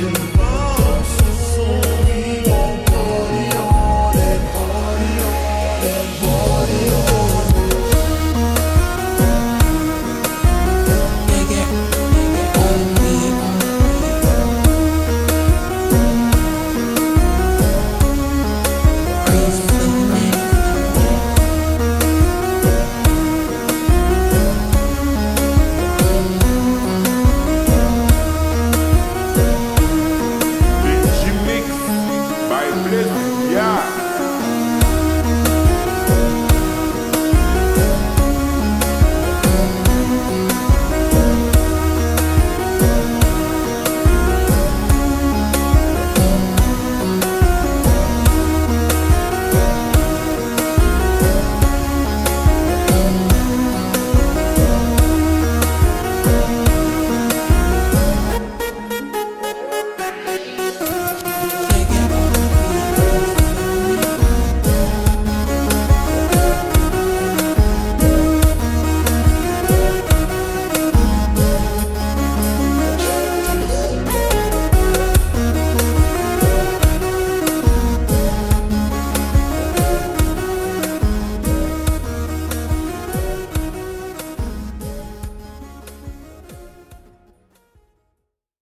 to good.